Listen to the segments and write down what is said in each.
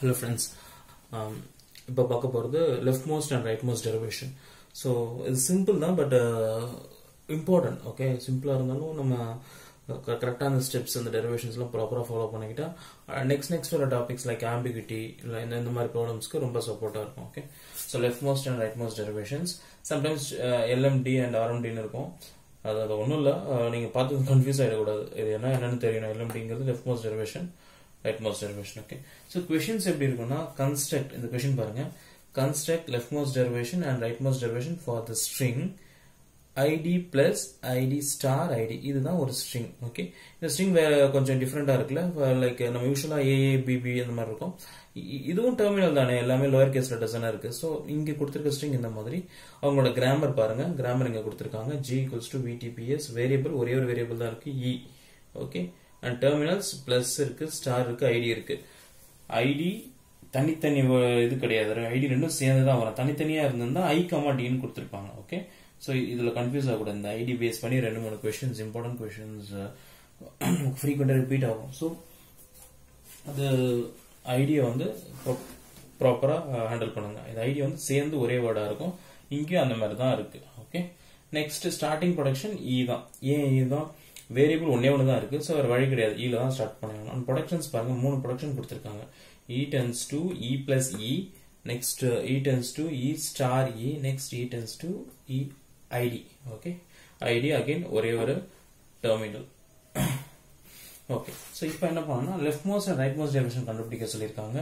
Hello friends இப்போ பார்க்க போகிறது leftmost and rightmost derivation so இது சிம்பிள் தான் பட் இம்பார்ட்டன்ட் ஓகே சிம்பிளாக இருந்தாலும் நம்ம uh, கரெக்டான ஸ்டெப்ஸ் அந்த டெரிவேஷன்ஸ்லாம் ப்ராப்பராக ஃபாலோ பண்ணிக்கிட்டா நெக்ஸ்ட் நெக்ஸ்ட் வர டாபிக்ஸ் லைக் ஆம்பிகிட்டி இல்லை இந்த இந்த மாதிரி ப்ராப்ளம்ஸ்க்கு ரொம்ப சப்போர்ட்டாக இருக்கும் okay so leftmost and rightmost derivations sometimes LMD and ஆர்எம்டின்னு இருக்கும். அது அது ஒன்றும் இல்லை. Uh, நீங்கள் பார்த்து கன்ஃபியூஸ் ஆகிடக்கூடாது இது என்ன என்னன்னு தெரியணும். எல்எம்டிங்கிறது leftmost derivation rightmost derivation okay so questions எப்படி இருக்குன்னா கன்ஸ்ட்ரக்ட் இந்த கொஷின் பாருங்க. Construct leftmost derivation and rightmost derivation for the string id plus id star id இதுதான் ஒரு ஸ்ட்ரிங் ஓகே இந்த ஸ்ட்ரிங் வேற கொஞ்சம் டிஃப்ரெண்டா இருக்குல்ல. லைக் நம்ம யூஸ்வலா ஏஏ பிபி அந்த மாதிரி இருக்கும். இதுவும் டெர்மினல் தானே எல்லாமே லோயர் கேஸ் லெட்டர்ஸ் தானே இருக்கு. ஸோ இங்கே கொடுத்துருக்க ஸ்ட்ரிங் இந்த மாதிரி. அவங்களோட கிராமர் பாருங்க. கிராமர் இங்கே கொடுத்துருக்காங்க. G equals to VTPS variable ஒரே ஒரு வேரியபிள் தான் இருக்கு. E, E okay and terminals plus இருக்கு ஸ்டார் இருக்கு ஐடி இருக்கு. ஐடி தனித்தனி இது கிடையாது. ஐடி ரெண்டும் சேர்ந்து தான் வரும். தனித்தனியா இருந்திருந்தா ஐ கமா டின்னு கொடுத்துருப்பாங்க ஓகே ஸோ இதில் கன்ஃபியூஸ் ஆகக்கூடாது. இந்த ஐடி பேஸ் பண்ணி ரெண்டு மூணு கொஷின்ஸ் இம்பார்ட்டன்ட் கொஷின்ஸ் ஃப்ரீக்வெண்டா ரிப்பீட் ஆகும். ஸோ அது ஐடியை வந்து ப்ராப்பராக ஹேண்டில் பண்ணுங்க. இந்த ஐடியா வந்து சேர்ந்து ஒரே வேர்டாக இருக்கும். இங்கேயும் அந்த மாதிரி தான் இருக்கு okay next starting production E தான். ஏன் இ தான்? வேரியபிள் ஒன்னே ஒன்று தான் இருக்குது ஸோ வேறு வழி கிடையாது. E இல தான் ஸ்டார்ட் பண்ணணும். அண்ட் ப்ரொடக்ஷன்ஸ் பாருங்கள் மூணு ப்ரொடக்ஷன் கொடுத்துருக்காங்க. E tends to E plus E next E tends to E star E next E tends to E id okay id again ஒரே ஒரு டெர்மினல் ஓகே ஸோ இப்போ என்ன பண்ணணும்னா left most and right most derivation கண்டுபிடிக்க சொல்லியிருக்காங்க.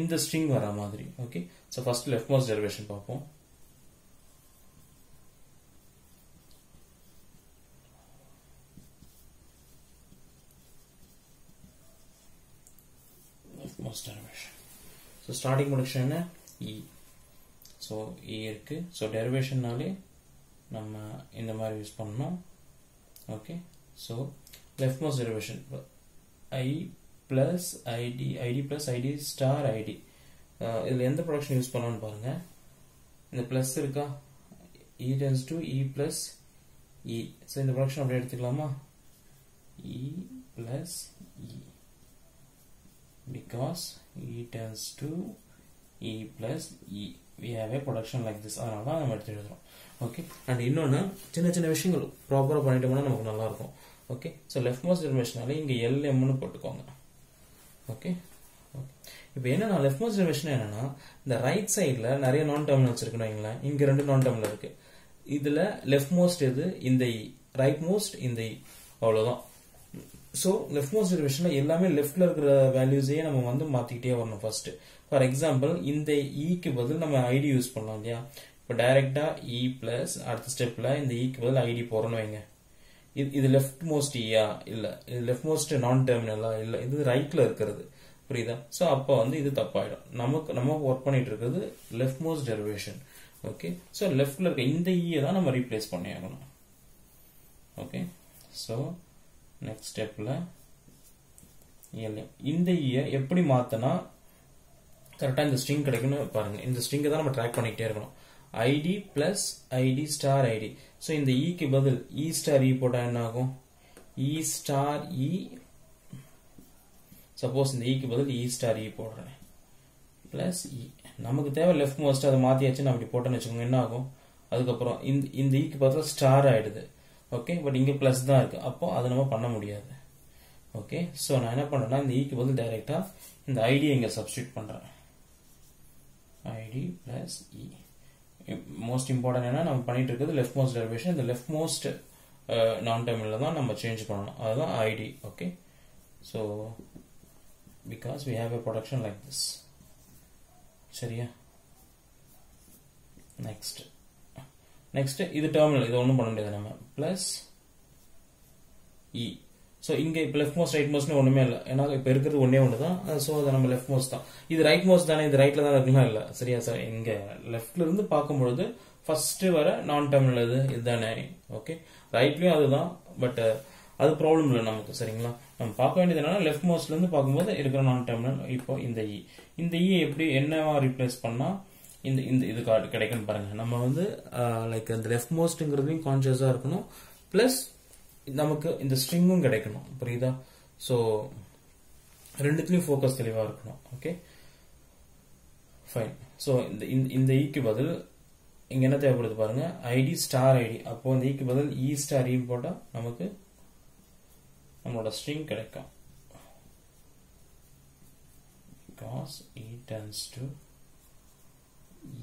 இந்த string வர மாதிரி. Okay so first leftmost derivation பார்ப்போம். Leftmost derivation so starting production என்ன? இ ஸோ இ இருக்கு. ஸோ டெரிவேஷன்னாலே நம்ம இந்த மாதிரி யூஸ் பண்ணோம் okay so leftmost derivation I plus id id plus id star id இதில் எந்த ப்ரொடக்ஷன் யூஸ் பண்ணோம்னு பாருங்கள் இந்த ப்ளஸ் இருக்கா? E tends to E plus E so இந்த ப்ரொடக்ஷன் அப்படியே எடுத்துக்கலாமா? E plus E because E tends to E plus E. We have a production like this. அதனால தான் நம்ம எடுத்து எழுதுறோம். ஓகே அண்ட் இன்னொன்று சின்ன சின்ன விஷயங்கள் ப்ராப்பராக பண்ணிட்டோம்னா நமக்கு நல்லாயிருக்கும். ஓகே ஸோ லெஃப்ட் மோஸ்ட் டெரிவேஷனால இங்கே எல்எம்னு போட்டுக்கோங்க. ஓகே இப்போ என்னன்னா லெஃப்ட் மோஸ்ட் டெரிவேஷன் என்னன்னா இந்த ரைட் சைடில் நிறைய நான் டெர்மினல்ஸ் இருக்குன்னு வைங்களேன். இங்கே ரெண்டு நான் டெர்மினல் இருக்கு. இதில் லெஃப்ட் மோஸ்ட் எது? இந்த இ ரைட் மோஸ்ட் இந்த e. இ அவ்வளோதான் ஸோ லெஃப்ட் மோஸ்ட் டெரிவேஷன்ல எல்லாமே லெஃப்ட்ல இருக்கிற வேல்யூஸையே நம்ம வந்து மாத்திக்கிட்டே வரணும் ஃபர்ஸ்ட் ஃபார் எக்ஸாம்பிள் இந்த e இக்கு பதில் நம்ம ஐடி யூஸ் பண்ணலாம் இல்லையா? இப்போ டைரக்டா இ பிளஸ் அடுத்த ஸ்டெப்ல இந்த e இக்கு பதில் ஐடி போறோம்னு வைங்க. இது இது லெஃப்ட் மோஸ்ட் இயா இல்ல இது லெஃப்ட் மோஸ்ட் நான் டெர்மினலா இல்ல இது ரைட்ல இருக்கிறது. புரியுதா? ஸோ அப்போ வந்து இது தப்பாயிடும். நமக்கு நம்ம ஒர்க் பண்ணிட்டு இருக்கிறது left most derivation okay so லெஃப்ட்ல இருக்க இந்த இயை தான் நம்ம ரீப்ளேஸ் பண்ணி ஆகணும். ஓகே ஸோ நெக்ஸ்ட் ஸ்டெப்ல இந்த இயை எப்படி மாற்றினா கரெக்டாக இந்த ஸ்ட்ரிங் கிடைக்குன்னு பாருங்கள் இந்த ஸ்ட்ரிங்கை தான் நம்ம ட்ராக் பண்ணிக்கிட்டே இருக்கணும். Id plus id star id so இந்த இக்கு பதில் e E star E e போட்டால் என்ன ஆகும்? இ ஸ்டார் இ சப்போஸ் இந்த இக்கு பதில் இ ஸ்டார் இ போடுறேன். Plus E e. நமக்கு தேவை லெஃப்ட் மோஸ்ட் அதை மாற்றியாச்சு நான் அப்படி போட்டேன்னு வச்சுக்கோங்க என்ன ஆகும்? அதுக்கப்புறம் இந்த இந்த இக்கு பார்த்தா ஸ்டார் ஆகிடுது ஓகே பட் இங்கே ப்ளஸ் தான் இருக்குது அப்போது அதை நம்ம பண்ண முடியாது. ஓகே ஸோ நான் என்ன பண்ணுறேன்னா இந்த ஈக்கு வந்து டைரெக்டாக இந்த ஐடி இங்கே சப்ஸ்டியூட் பண்ணுறேன் id plus E most important என்ன நம்ம பண்ணிட்டு இருக்கிறது லெஃப்ட் மோஸ்ட் டெரிவேஷன் இந்த லெஃப்ட் மோஸ்ட் நான் டெர்மினல் தான் நம்ம சேஞ்ச் பண்ணணும். அதுதான் id okay so because we have a production like this சரியா? நெக்ஸ்ட் நெக்ஸ்ட் இது டெர்மினல் இது ஒன்றும் பண்ண முடியாது நம்ம. Plus E e. ஸோ இங்கே இப்போ லெஃப்ட் மோஸ்ட் ரைட் மோஸ்ட்னு ஒன்றுமே இல்லை. ஏன்னா இப்போ இருக்கிறது ஒன்றே ஒன்று தான் ஸோ uh, அது நம்ம லெஃப்ட் மோஸ்ட் தான். இது ரைட் மோஸ்ட் தானே இது ரைட்டில் தான் இருக்குலாம் இல்லை. சரியா சார் இங்கே லெஃப்ட்ல இருந்து பார்க்கும்பொழுது ஃபர்ஸ்ட் வர நான் டெர்மினல் இது இதுதானே. ஓகே ரைட்லேயும் அதுதான். பட் uh, அது ப்ராப்ளம் இல்லை நமக்கு சரிங்களா? நம்ம பார்க்க வேண்டியது என்னன்னா லெஃப்ட் மோஸ்ட்லேருந்து பார்க்கும்போது இருக்கிற நான் டெர்மினல் இப்போ இந்த இ இந்த இ எப்படி என்னவா ரீப்ளேஸ் பண்ணா இந்த இந்த இது கிடைக்குன்னு பாருங்க. நம்ம வந்து லைக் இந்த லெஃப்ட் மோஸ்ட்டுங்கிறதையும் கான்சியஸா இருக்கணும். ப்ளஸ் நமக்கு இந்த ஸ்ட்ரிங்கும் கிடைக்கணும். புரியுதா? ஸோ ரெண்டுத்துலேயும் ஃபோக்கஸ் தெளிவாக இருக்கணும். ஓகே ஃபைன் ஸோ இந்த இந்த- இந்த e ஈக்கு பதில் இங்கே என்ன தேவைப்படுது பாருங்க? ஐடி ஸ்டார் ஐடி அப்போ அந்த e ஈக்கு பதில் e, இ ஸ்டார் ஈ போட்டால் நமக்கு நம்மளோட ஸ்ட்ரிங் கிடைக்கும். Cause E tends to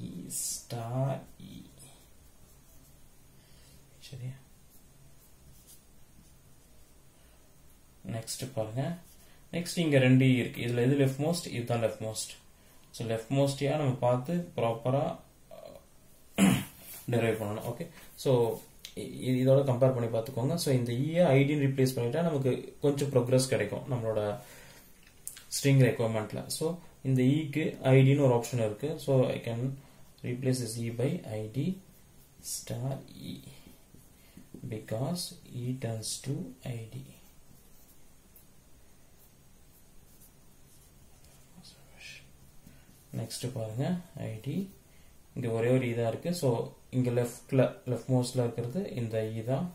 e star e சரியா நெக்ஸ்ட் பாருங்க. நெக்ஸ்ட் இங்க ரெண்டு E இருக்கு. இதுல எது லெஃப்ட் மோஸ்ட் இதுதான் லெஃப்ட் மோஸ்ட் ஸோ லெஃப்ட் மோஸ்டியா நம்ம பார்த்து ப்ராப்பரா டெரைவ் பண்ணணும். ஓகே ஸோ இதோட கம்பேர் பண்ணி பார்த்துக்கோங்க. ஸோ இந்த இயை ஐடின்னு ரீப்ளேஸ் பண்ணிட்டா நமக்கு கொஞ்சம் ப்ரோக்ரஸ் கிடைக்கும் நம்மளோட ஸ்ட்ரிங் ரெக்குவயர்மெண்ட்ல ஸோ இந்த e இக்கு ஐடின்னு ஒரு ஆப்ஷன் இருக்கு. So I can replace is E by id star E because E turns to id next பாருங்க. ஐடி இங்க ஒரே ஒரு e இதா இருக்கு. ஸோ இங்க லெஃப்ட்ல லெஃப்ட் மோஸ்ட்ல இருக்கிறது இந்த இ தான்.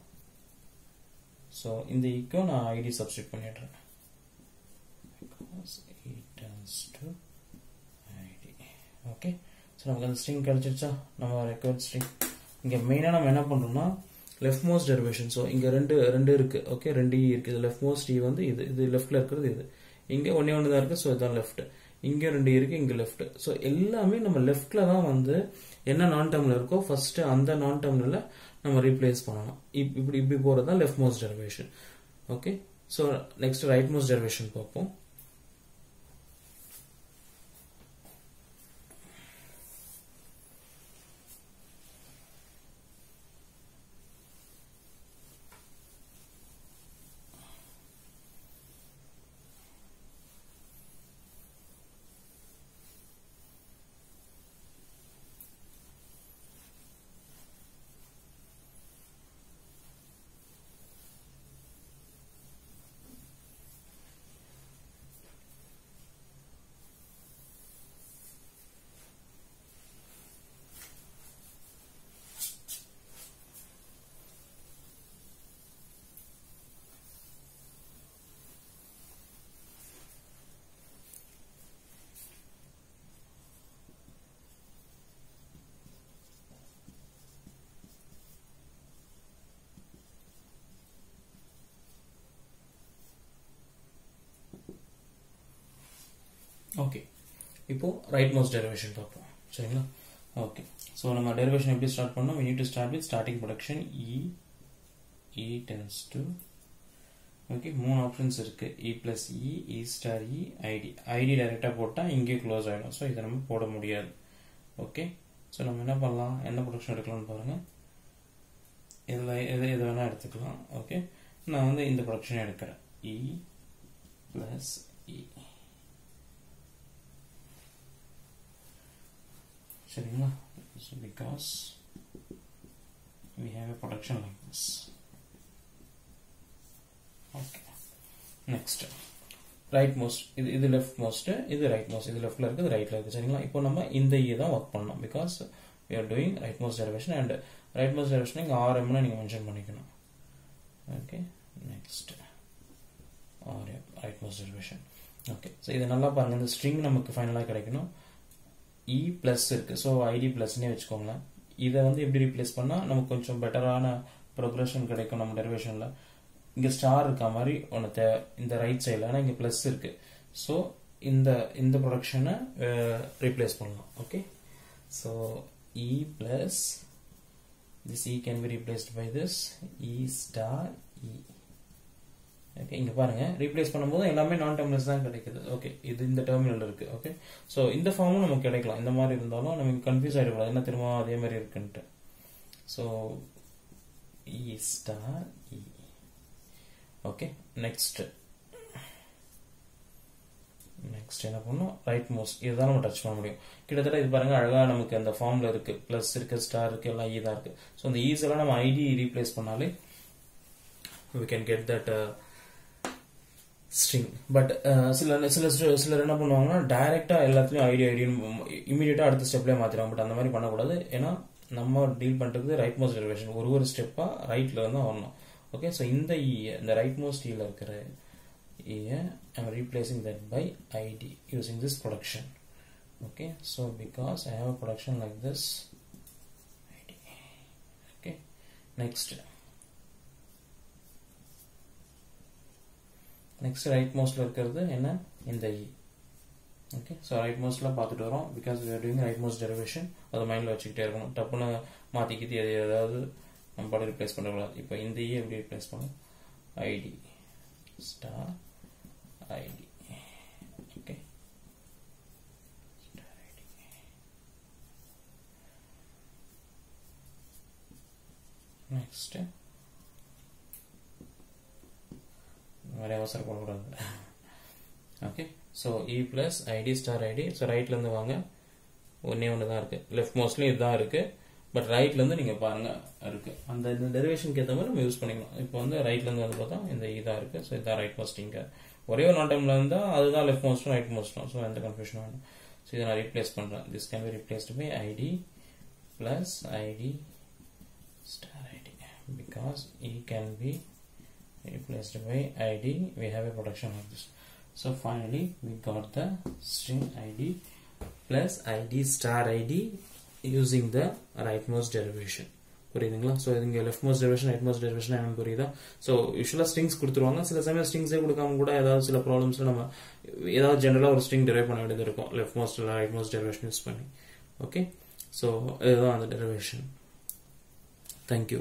ஸோ இந்த இக்கும் நான் ஐடி சப்ஸ்டியூட் பண்ணிடுறேன். Because to id okay so நமக்கு அந்த ஸ்ட்ரிங் கிடச்சிருச்சா? நம்ம ரெக்கார்ட் ஸ்ட்ரிங் இங்கே மெயினாக நம்ம என்ன பண்ணுறோம்னா லெஃப்ட் மோஸ்ட் டெரிவேஷன் ஸோ இங்கே ரெண்டு ரெண்டு இருக்குது ஓகே ரெண்டு e இ இருக்குது லெஃப்ட் மோஸ்ட் e இ வந்து இது இது லெஃப்ட்டில் இருக்கிறது இது. இங்கே ஒன்றே ஒன்று தான் இருக்குது ஸோ இதுதான் லெஃப்ட் இங்கே ரெண்டு e இருக்குது இங்கே லெஃப்ட் ஸோ எல்லாமே நம்ம லெஃப்ட்ல தான் வந்து என்ன நான் டேர்ம்ல இருக்கோ ஃபஸ்ட்டு அந்த நான் டேர்ம்ல நம்ம ரீப்ளேஸ் பண்ணணும். இப்- இப்படி இப்படி போகிறது தான் leftmost derivation okay so next rightmost derivation பார்ப்போம். ஓகே இப்போது ரைட் மோஸ்ட் டெரிவேஷன் பார்ப்போம். சரிங்களா? ஓகே ஸோ நம்ம டெரிவேஷன் எப்படி ஸ்டார்ட் பண்ணோம்? We to start with starting production E E tends to okay மூணு ஆப்ஷன்ஸ் இருக்குது E plus E E star E id id டைரெக்டாக போட்டால் இங்கே க்ளோஸ் ஆகிடும் ஸோ இதை நம்ம போட முடியாது. ஓகே ஸோ நம்ம என்ன பண்ணலாம்? என்ன ப்ரொடக்ஷன் எடுக்கலாம்னு பாருங்கள் இதில் எது எது வேணால் எடுத்துக்கலாம். ஓகே நான் வந்து இந்த ப்ரொடக்ஷன் எடுக்கிறேன். இ ப்ளஸ் இ சரிங்களா so because we have a production like this? Okay. Next. Rightmost இது இது லெஃப்ட் மோஸ்ட் இது ரைட் மோஸ்ட் இது லெஃப்ட்ல இருக்கு இது ரைட்ல இருக்கு சரிங்களா? இப்போ நம்ம இந்த இ தான் ஒர்க் பண்ணோம் because we are doing rightmost derivation and rightmost derivation இங்கே ஆர்எம்னு நீங்கள் மென்ஷன் பண்ணிக்கணும். Okay next RM rightmost derivation okay so இது நல்லா பாருங்கள் இந்த ஸ்ட்ரிங் நமக்கு ஃபைனலாக கிடைக்கணும். E இ ப்ளஸ் இருக்குது ஸோ ஐடி ப்ளஸ்னே வச்சுக்கோங்களேன். இதை வந்து எப்படி ரீப்ளேஸ் பண்ணால் நமக்கு கொஞ்சம் பெட்டரான ப்ரொக்ரஷன் கிடைக்கும் நம்ம டெரிவேஷனில் இங்கே ஸ்டார் இருக்க மாதிரி ஒன்று தே இந்த ரைட் சைடில் ஆனால் இங்கே ப்ளஸ் இருக்குது ஸோ இந்த இந்த ப்ரொடக்ஷனை ரீப்ளேஸ் பண்ணலாம். Okay so E plus this E can be replaced by this E star E okay இங்கே பாருங்கள் ரீப்ளேஸ் பண்ணும்போது எல்லாமே நான் டெர்மினல்ஸ் தான் கிடைக்குது. ஓகே இது இந்த டெர்மினல் இருக்குது ஓகே ஸோ இந்த ஃபார்மும் நமக்கு கிடைக்கலாம். இந்த மாதிரி இருந்தாலும் நமக்கு கன்ஃபியூஸ் ஆகிடக்கூடாது என்ன திரும்ப அதே மாதிரி இருக்குன்ட்டு. So E star E okay next next என்ன பண்ணும் ரைட் மோஸ்ட் இதுதான் நம்ம டச் பண்ண முடியும். கிட்டத்தட்ட இது பாருங்க அழகாக நமக்கு அந்த ஃபார்மில் இருக்குது ப்ளஸ் இருக்குது ஸ்டார் இருக்குது எல்லாம் ஈ தான் ஸோ அந்த ஈஸ் எல்லாம் நம்ம ஐடி ரீப்ளேஸ் பண்ணாலே we can get that string but சில சில சிலர் என்ன பண்ணுவாங்கன்னா டைரெக்டாக எல்லாத்துலேயும் ஐடியா ஐடியான்னு இமீடியட்டாக அடுத்த ஸ்டெப்லேயே மாற்றிடுவாங்க பட் அந்த மாதிரி பண்ணக்கூடாது. ஏன்னா நம்ம டீல் பண்ணுறது ரைட் மோஸ்ட் டெரிவேஷன் ஒரு ஒரு ஸ்டெப்பாக ரைட்டில் இருந்து வரணும். ஓகே ஸோ இந்த இ இந்த ரைட் மோஸ்ட் இயில் இருக்கிற E I'm replacing that by id using this production okay? So because I have a production like this okay okay? Next. Next right மோஸ்டில் இருக்கிறது என்ன? இந்த இ ஓகே ஸோ ரைட் மோஸ்ட்ல பார்த்துட்டு வரோம். Because we are doing rightmost derivation அதை மைண்டில் வச்சுக்கிட்டே இருக்கணும். டப்புன்னு மாற்றிக்கிட்டு எது ஏதாவது நம்ம பாடம் ரிப்ளேஸ் பண்ணக்கூடாது இப்போ இந்த இ எப்படி ரிப்ளேஸ் பண்ணும் id star id okay star நிறைய அவசரம் பண்ணக்கூடாது. Okay so E plus id star id so ரைட்லேருந்து வாங்க. ஒன்றே ஒன்று தான் இருக்குது லெஃப்ட் மோஸ்ட்லி இதுதான் இருக்குது பட் ரைட்லேருந்து நீங்கள் பாருங்கள் இருக்குது அந்த இந்த டெரிவேஷனுக்கு ஏற்ற மாதிரி நம்ம யூஸ் பண்ணிக்கலாம். இப்போ வந்து ரைட்லேருந்து வந்து பார்த்தா இந்த e இதாக இருக்குது ஸோ இதான் ரைட் மோஸ்ட் இங்கே. ஒரே ஒரு நாட்டமில் இருந்தால் அதுதான் லெஃப்ட் மோஸ்ட்டும் ரைட் மோஸ்ட்டும் ஸோ எந்த கன்ஃபியூஷன் வேணும் ஸோ இதை நான் ரீப்ளேஸ் பண்ணுறேன் this can be replaced by id plus id star id because E can be replaced by id we have a production like this. So finally we got the string id plus id star id using the rightmost derivation. புரியுதுங்களா? So இங்கே left most derivation right most derivation என்னன்னு புரியுதா? So யூஸ்வலாக strings கொடுத்துருவாங்க. சில சமயம் ஸ்ட்ரிங்ஸே கொடுக்காம கூட ஏதாவது சில ப்ராப்ளம்ஸில் நம்ம ஏதாவது ஜென்ரலாக ஒரு ஸ்ட்ரிங் டெரைவ் பண்ண வேண்டியது இருக்கும். லெஃப்ட் மோஸ்ட் இல்லை ரைட் மோஸ்ட் டெரிவேஷன் யூஸ் பண்ணி. ஓகே ஸோ இதுதான் அந்த டெரிவேஷன் தேங்க்யூ